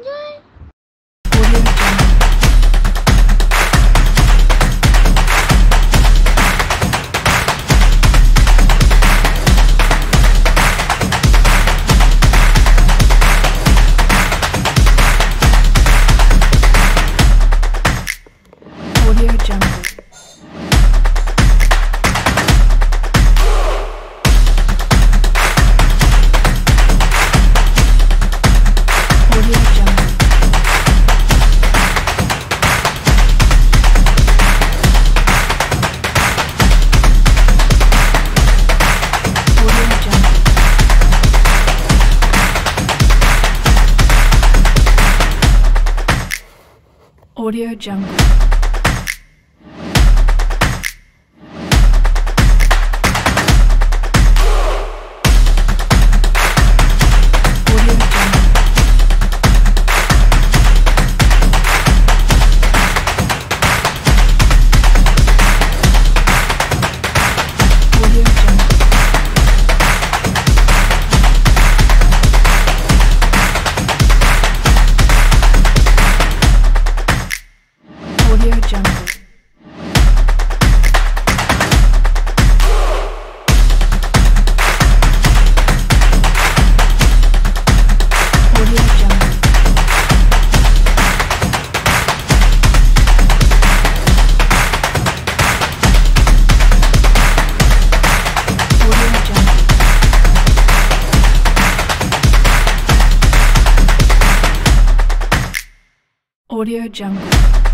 Mình! Audio Jungle. Audio Jungle.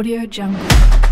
Audio Jungle.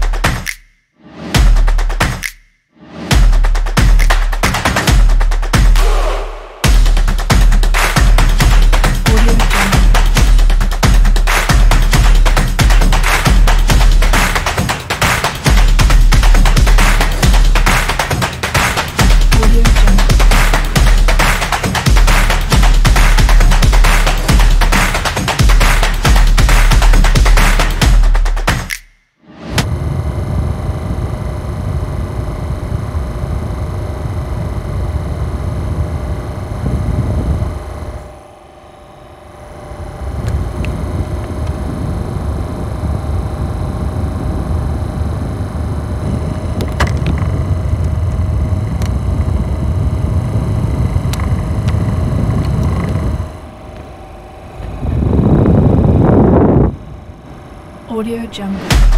Audio Jungle.